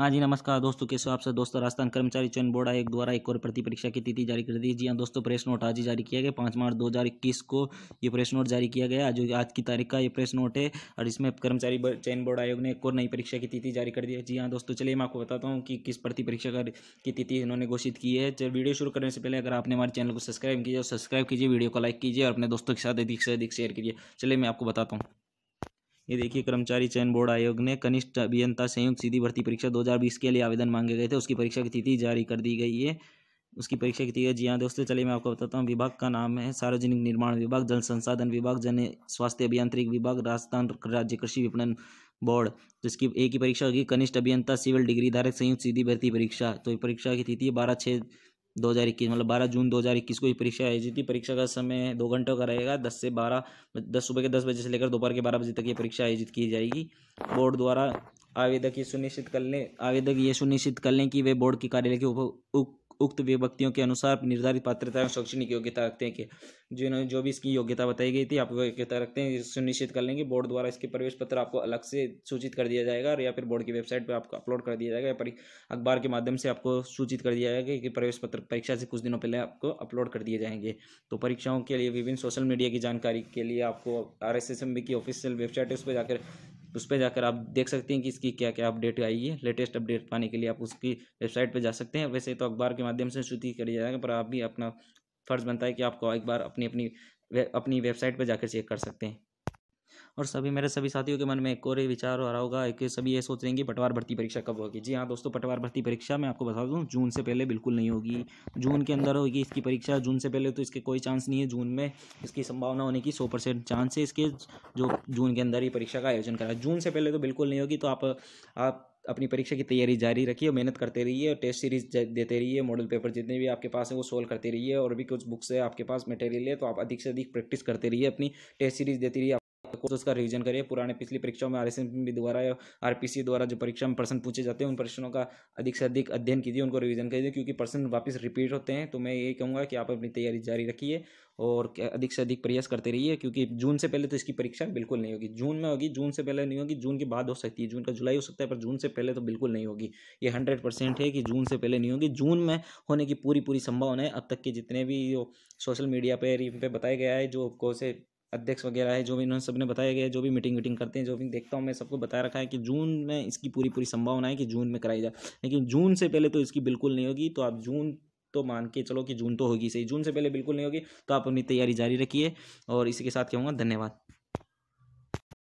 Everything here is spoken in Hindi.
हाँ जी, नमस्कार दोस्तों, कैसे हो आप दोस्तों राजस्थान कर्मचारी चयन बोर्ड आयोग द्वारा एक और प्रति परीक्षा की तिथि जारी कर दी जी हाँ दोस्तों प्रेस नोट आज ही जारी किया गया। पाँच मार्च दो हज़ार इक्कीस को ये प्रेस नोट जारी किया गया। जो आज की तारीख का ये प्रेस नोट है और इसमें कर्मचारी चयन बोर्ड आयोग ने एक और नई परीक्षा की तिथि जारी कर दी है। जी हाँ दोस्तों, चलिए मैं आपको बताता हूँ कि किस प्रति परीक्षा की तिथि इन्होंने घोषित की है। चलिए, वीडियो शुरू करने से पहले अगर आपने हमारे चैनल को सब्सक्राइब कीजिए सब्सक्राइब कीजिए, वीडियो को लाइक कीजिए और अपने दोस्तों के साथ अधिक से अधिक शेयर कीजिए। चलिए, मैं आपको बताता हूँ। ये देखिए, कर्मचारी चयन बोर्ड आयोग ने कनिष्ठ अभियंता संयुक्त सीधी भर्ती परीक्षा 2020 के लिए आवेदन मांगे गए थे। उसकी परीक्षा की तिथि जारी कर दी गई है। उसकी परीक्षा की तिथि जी हाँ दोस्तों, चलिए मैं आपको बताता हूँ। विभाग का नाम है सार्वजनिक निर्माण विभाग, जल संसाधन विभाग, जन स्वास्थ्य अभियांत्रिक विभाग, राजस्थान राज्य कृषि विपणन बोर्ड, जिसकी एक ही परीक्षा होगी। कनिष्ठ अभियंता, सिविल डिग्री धारक संयुक्त सीधी भर्ती परीक्षा। तो परीक्षा की तिथि बारह छः दो हज़ार इक्कीस मतलब बारह जून दो हज़ार इक्कीस को ये परीक्षा आयोजित थी परीक्षा का समय दो घंटों का रहेगा, दस से बारह, दस सुबह के दस बजे से लेकर दोपहर के बारह बजे तक ये परीक्षा आयोजित की जाएगी। बोर्ड द्वारा आवेदक ये सुनिश्चित कर लें, आवेदक ये सुनिश्चित कर लें कि वे बोर्ड के कार्यालय के उप उक्त व्यक्तियों के अनुसार निर्धारित पात्रता शैक्षणिक योग्यता रखते हैं कि जिन्होंने जो भी इसकी योग्यता बताई गई थी, आप योग्यता रखते हैं सुनिश्चित कर लेंगे बोर्ड द्वारा इसके प्रवेश पत्र आपको अलग से सूचित कर दिया जाएगा या फिर बोर्ड की वेबसाइट पर आपको अपलोड कर दिया जाएगा या अखबार के माध्यम से आपको सूचित कर दिया जाएगा कि प्रवेश पत्र परीक्षा से कुछ दिनों पहले आपको अपलोड कर दिए जाएँगे। तो परीक्षाओं के लिए विभिन्न सोशल मीडिया की जानकारी के लिए आपको आर की ऑफिशियल वेबसाइट है, उस पर जाकर उस पर जाकर आप देख सकते हैं कि इसकी क्या क्या अपडेट आई है। लेटेस्ट अपडेट पाने के लिए आप उसकी वेबसाइट पर जा सकते हैं। वैसे तो अखबार के माध्यम से सूची करी जाएगा, पर आप भी अपना फ़र्ज़ बनता है कि आपको एक बार अपनी अपनी अपनी वेबसाइट पर जाकर चेक कर सकते हैं। और सभी मेरे सभी साथियों के मन में एक और ही विचार हो रहा होगा कि सभी ये सोच रहे हैं कि पटवार भर्ती परीक्षा कब होगी। जी हाँ दोस्तों, पटवार भर्ती परीक्षा मैं आपको बता दूँ, जून से पहले बिल्कुल नहीं होगी। जून के अंदर होगी इसकी परीक्षा, जून से पहले तो इसके कोई चांस नहीं है। जून में इसकी संभावना होने की सौ परसेंट चांस है इसके, जो जून के अंदर ही परीक्षा का आयोजन करा। जून से पहले तो बिल्कुल नहीं होगी तो आप आप अपनी परीक्षा की तैयारी जारी रखिए और मेहनत करते रहिए और टेस्ट सीरीज़ देते रहिए मॉडल पेपर जितने भी आपके पास है वो सोल्व करते रहिए, और भी कुछ बुक्स है आपके पास मटेरियल है तो आप अधिक से अधिक प्रैक्टिस करते रहिए, अपनी टेस्ट सीरीज़ देती रहिए कोर्स उसका रिवीजन करिए। पुराने पिछली परीक्षाओं में आर द्वारा या आर द्वारा जो परीक्षा में प्रश्न पूछे जाते हैं, उन प्रश्नों का अधिक से अधिक अध्ययन कीजिए, उनको रिवीजन कीजिए क्योंकि प्रश्न वापस रिपीट होते हैं। तो मैं यही कहूँगा कि आप अपनी तैयारी जारी रखिए और अधिक से अधिक प्रयास करते रहिए, क्योंकि जून से पहले तो इसकी परीक्षा बिल्कुल नहीं होगी। जून में होगी, जून से पहले नहीं होगी, जून के बाद हो सकती है। जून का जुलाई हो सकता है, पर जून से पहले तो बिल्कुल नहीं होगी। ये हंड्रेड परसेंट है कि जून से पहले नहीं होगी। जून में होने की पूरी पूरी संभावना है अब तक के जितने भी सोशल मीडिया पर इन पर बताया गया है, जो कोसे अध्यक्ष वगैरह है, जो भी इन्होंने सबने बताया गया है, जो भी मीटिंग वीटिंग करते हैं, जो भी देखता हूँ मैं, सबको बताया रखा है कि जून में इसकी पूरी पूरी संभावना है कि जून में कराई जाए। लेकिन जून से पहले तो इसकी बिल्कुल नहीं होगी तो आप जून तो मान के चलो कि जून तो होगी सही, जून से पहले बिल्कुल नहीं होगी तो आप अपनी तैयारी जारी रखिए, और इसी के साथ कहूँगा, धन्यवाद।